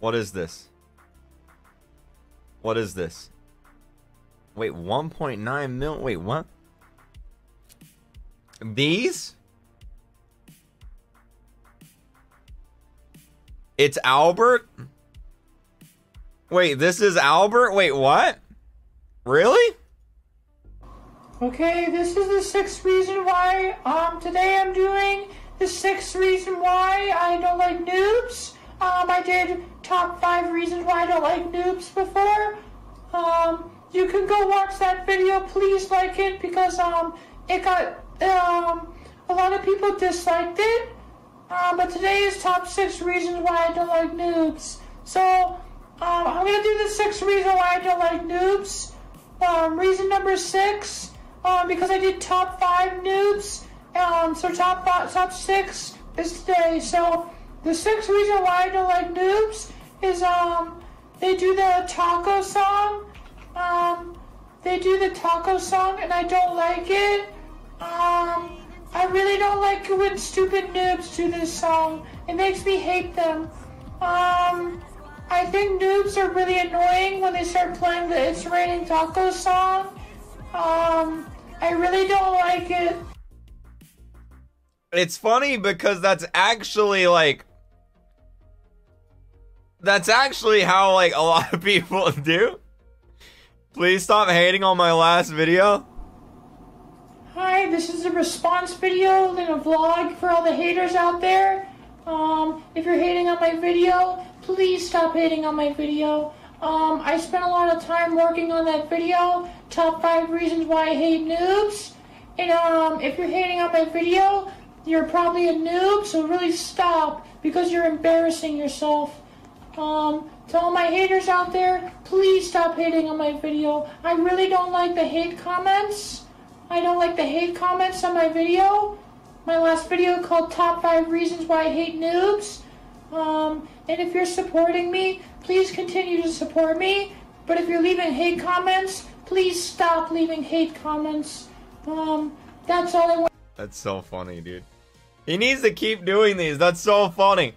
What is this? What is this? Wait, 1.9 mil. Wait, what? These? It's Albert? Wait, this is Albert? Wait, what? Really? Okay, this is the sixth reason why. Um, today I'm doing the sixth reason why I don't like noobs. Um, I did top five reasons why I don't like noobs before. Um, you can go watch that video. Please like it because um, it got um, a lot of people disliked it. Um, but today is top six reasons why I don't like noobs. So um, I'm gonna do the six reasons why I don't like noobs. Um, reason number six, um, because I did top five noobs. Um, so top five, top six is today. So the sixth reason why I don't like noobs is um they do the taco song. Um, they do the taco song and I don't like it. Um, I really don't like when stupid noobs do this song. It makes me hate them. Um, I think noobs are really annoying when they start playing the It's Raining Taco song. Um, I really don't like it. It's funny because that's actually like that's actually how like a lot of people do. Please stop hating on my last video. Hi, this is a response video and a vlog for all the haters out there. Um, if you're hating on my video, please stop hating on my video. Um, I spent a lot of time working on that video, top five reasons why I hate noobs. And um, if you're hating on my video, you're probably a noob, so really stop because you're embarrassing yourself. Um, to all my haters out there, please stop hating on my video. I really don't like the hate comments. I don't like the hate comments on my video. My last video called Top 5 Reasons Why I Hate Noobs. Um, and if you're supporting me, please continue to support me. But if you're leaving hate comments, please stop leaving hate comments. Um, that's all I want. That's so funny, dude. He needs to keep doing these. That's so funny.